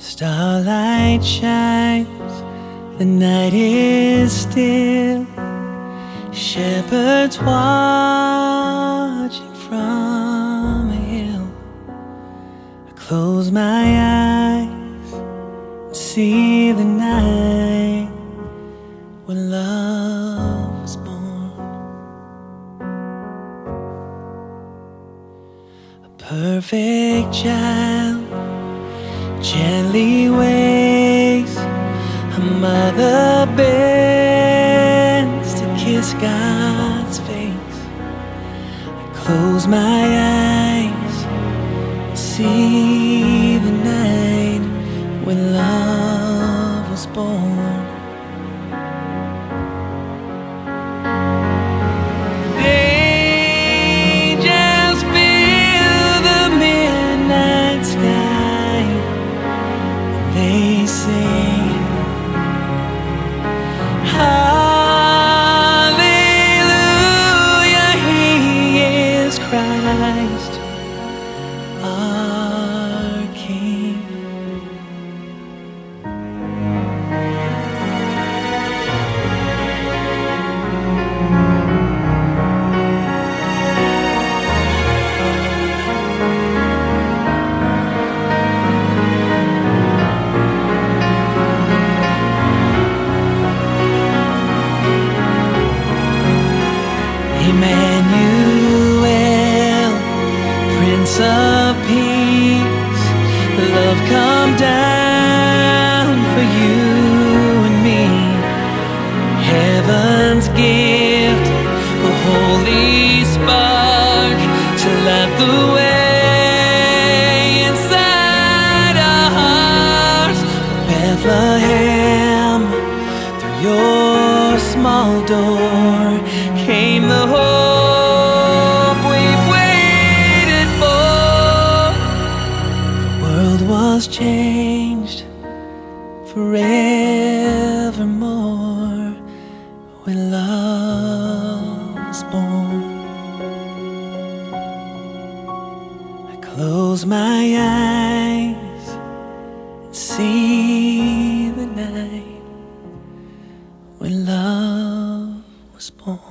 Starlight shines, the night is still. Shepherds watching from a hill. I close my eyes and see the night when love was born. A perfect child gently waves. A mother bends to kiss God's face. I close my eyes, and see the night when love was born. Emmanuel, Prince of Peace, love come down for you and me. Heaven's gift, a holy spark to light the way inside our hearts. Bethlehem, through your small door came the hope we've waited for. The world was changed forevermore when love was born. I close my eyes and see the night when love was born.